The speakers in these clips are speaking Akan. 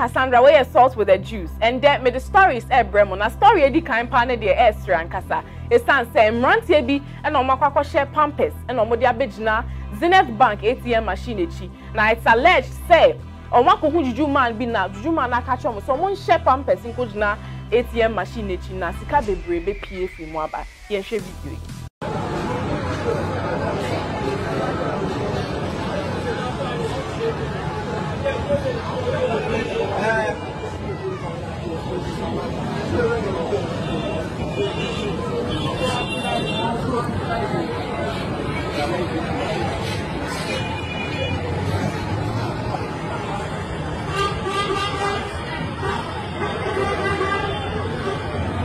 Cassandra wɔyɛ salt with the juice and then mede stories ɛbrɛ mu na story edi kan paa ne deɛ ɛresere ankasa esan sɛ mmeranteɛ bi ɛna wɔn akɔ akɔhyɛ pampers ɛna wɔn de abɛgyina zenith bank atm machine akyi na it's alleged sɛ Wɔn akɔhu juju man bi na juju man no aka akyerɛ wɔn sɛ wɔn nhyɛ pampers nkɔgyina ATM machine no akyi na sika bebree bɛpue afiri mu aba. Yɛnhwɛ video yi.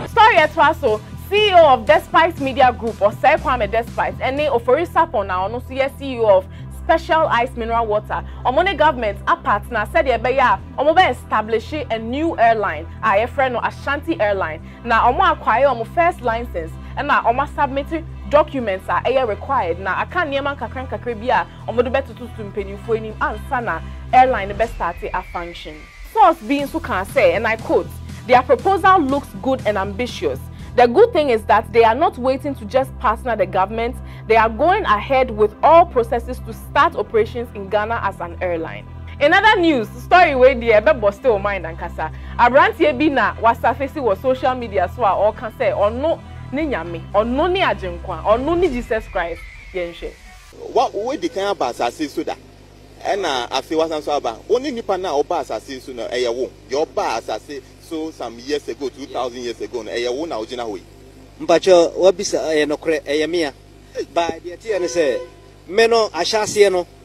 Story Ɛtoa So, CEO of Despite Media Group, Osei Kwame Despite, ɛne Ofori Sarpong a ɔno nso yɛ CEO of Special Ice Mineral Water, wɔn ne government apart na sɛdeɛ ɛbɛyɛ a Wɔbɛ establishe a new airline a yɛfrɛ no Ashanti Airline na wɔn acquire wɔn first license ɛna wɔn a submit documents a ɛyɛ required na aka nneɛma nkakra nkakra bi a wɔde bɛtoto so mpanyinfoɔ anim ansa na airline no bɛ starte a function. Source bi nso kaa sɛ, and I quote, Their proposal looks good and ambitious. The good thing is that they are not waiting to just partner the government, they are going ahead with all processes to start operations in Ghana as an airline. In other news, story wei deɛ ɛbɛbɔ still mind ankasa. Abranteɛ bi na wasafesi wɔ social media so a ɔɔka sɛ ɔno ne Nyame, ɔno ne Agyenkwa, ɔno ne Jesus Christ. Yɛnhwɛ. Wa, wo di kan aba asase so da, ɛna afei wasan nso aba. Wo ne nipa no a ɔbaa asase so no, ɛyɛ wo. Deɛ ɔbaa asase so some years ago, two thousand years ago no, ɛyɛ wo na wogyina hɔ yi. Mpakyɛ wabisa, ɛyɛ nokorɛ, ɛyɛ mea. But deɛ ɛteɛ ne sɛ, me no, ahyɛaseɛ no,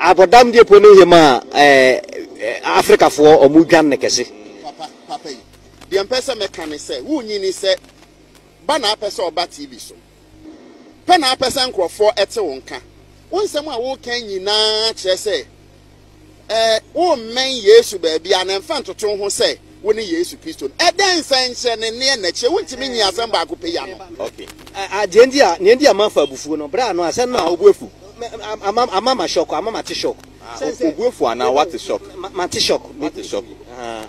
Abɔdam deɛ po no yɛ maa eh, Afrikafoɔ ɔmo dwan no kɛse. Papa, papa yi, deɛ mpɛ sɛ mɛka ne sɛ, wo nyini sɛ ba na apɛ sɛ ɔba TV so, pɛ na apɛ sɛ nkorɔfoɔ ɛte wo nka, wo nsɛm a wo ka nyinaa kyerɛ sɛ eh, wo mmɛn Yesu baabi a na mfa ntoto ho sɛ Wone Yesu Kristo no? Ɛdɛn nsɛnkyerɛnne ne ɛna kyerɛ? Wontumi nyee asɛm baako pɛ yi ano. Okay. Deɛ nti a, nea nti a mafa abufuo no, berɛ a no asɛm no a wobu afu, ama, ama ma shock, ama mate shock. Sɛ, sɛ. Wobu afu anaa woate shock? Ma, mate shock. Woate shock. Ahaa.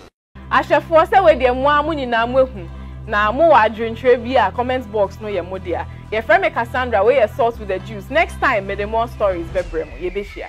Ahwɛfoɔ sɛ wei deɛ mo ara mo nyinaa mo ahu na mo wɔ adwentwerɛ bi a comment box no yɛ mo dea. Yɛfrɛ me Cassandra, wei yɛ Salt with the Juice. Next time mede more stories bɛbrɛ mo. Yɛbɛhyia.